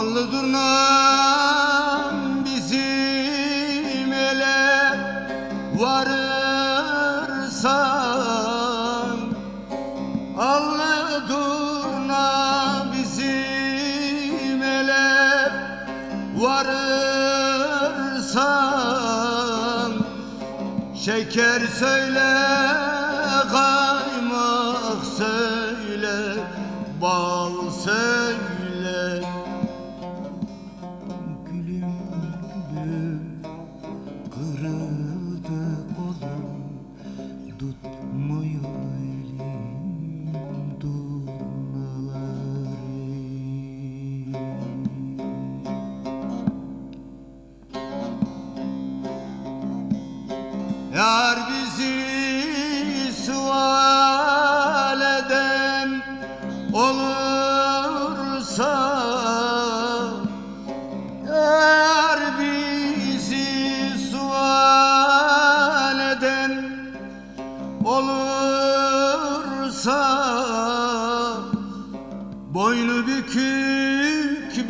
Allı durnam bizim ele varırsan. Allı durna bizim ele varırsan. Şeker söyle kaymak söyle bal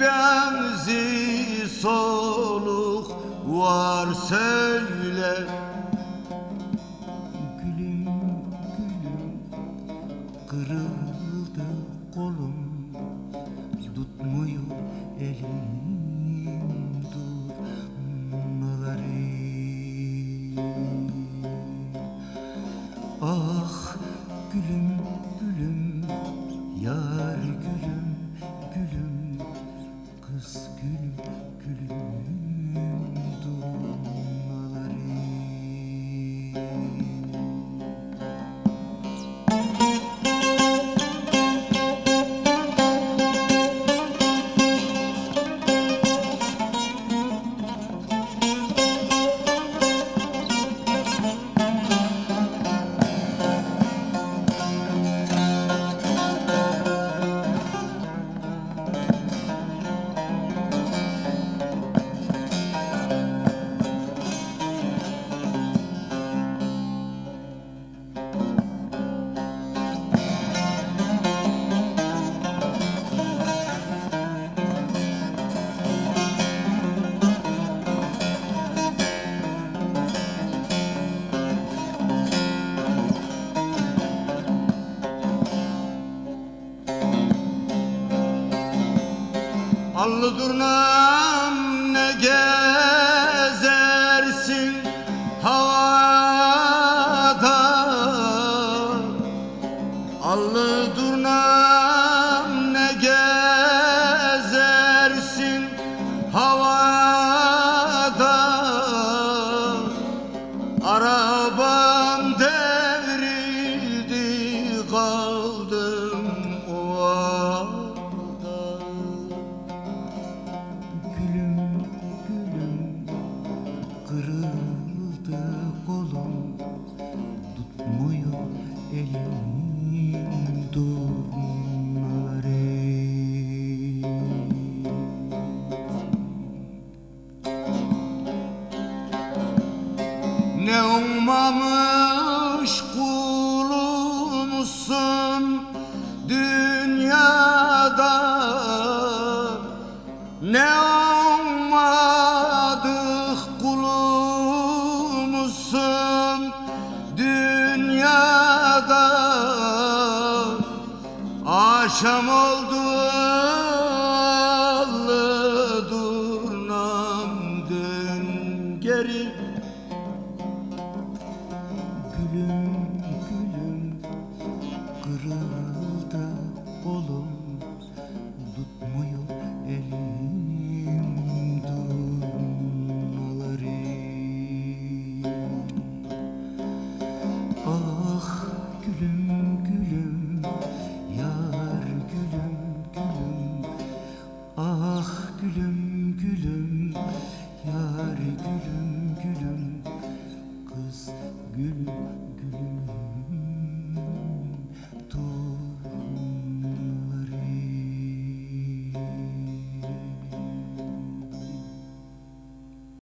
benzi soluk var söyle. Gülüm gülüm kırıldı kolum. Tutmuyor elim durnaları Allı durnam ne gezersin havada? Allı durnam ne gezersin havada Ne ummamış kulumsun dünyada Ne ummadık kulumsun dünyada Akşam oldu Gülüm gülüm kırıldı kolum tutmuyor